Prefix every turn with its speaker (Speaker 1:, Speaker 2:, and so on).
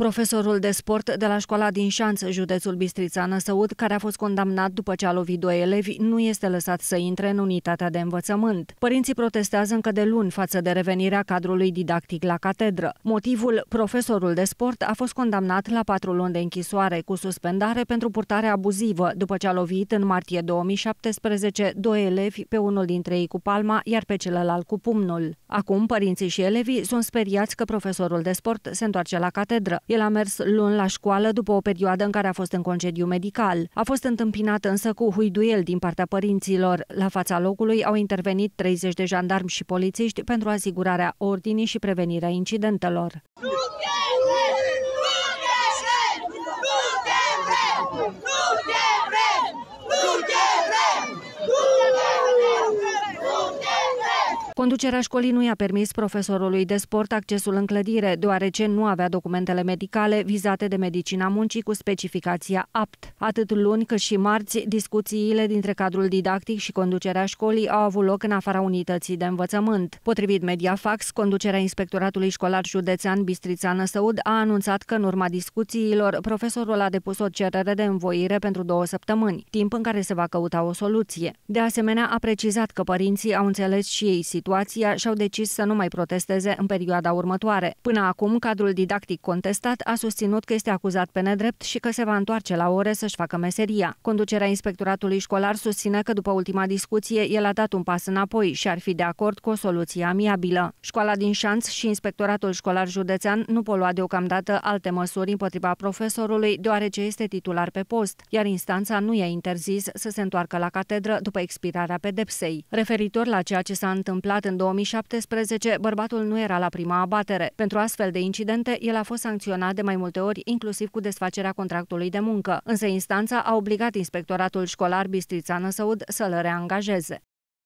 Speaker 1: Profesorul de sport de la școala din Șanță, județul Bistrița Năsăud, care a fost condamnat după ce a lovit doi elevi, nu este lăsat să intre în unitatea de învățământ. Părinții protestează încă de luni față de revenirea cadrului didactic la catedră. Motivul, profesorul de sport a fost condamnat la patru luni de închisoare cu suspendare pentru purtare abuzivă, după ce a lovit în martie 2017 doi elevi, pe unul dintre ei cu palma, iar pe celălalt cu pumnul. Acum, părinții și elevii sunt speriați că profesorul de sport se întoarce la catedră. El a mers luni la școală după o perioadă în care a fost în concediu medical. A fost întâmpinat însă cu huiduiel din partea părinților. La fața locului au intervenit 30 de jandarmi și polițiști pentru asigurarea ordinii și prevenirea incidentelor. Nu Conducerea școlii nu i-a permis profesorului de sport accesul în clădire, deoarece nu avea documentele medicale vizate de medicina muncii cu specificația apt. Atât luni cât și marți, discuțiile dintre cadrul didactic și conducerea școlii au avut loc în afara unității de învățământ. Potrivit Mediafax, conducerea Inspectoratului Școlar Județean Bistrița Năsăud a anunțat că în urma discuțiilor, profesorul a depus o cerere de învoire pentru două săptămâni, timp în care se va căuta o soluție. De asemenea, a precizat că părinții au înțeles și ei situația situația și au decis să nu mai protesteze în perioada următoare. Până acum, cadrul didactic contestat a susținut că este acuzat pe nedrept și că se va întoarce la ore să-și facă meseria. Conducerea inspectoratului școlar susține că după ultima discuție el a dat un pas înapoi și ar fi de acord cu o soluție amiabilă. Școala din Șanț și inspectoratul școlar județean nu pot lua deocamdată alte măsuri împotriva profesorului, deoarece este titular pe post, iar instanța nu i-a interzis să se întoarcă la catedră după expirarea pedepsei. Referitor la ceea ce s-a întâmplat în 2017, bărbatul nu era la prima abatere. Pentru astfel de incidente, el a fost sancționat de mai multe ori, inclusiv cu desfacerea contractului de muncă. Însă instanța a obligat inspectoratul școlar Bistrița Năsăud să-l reangajeze.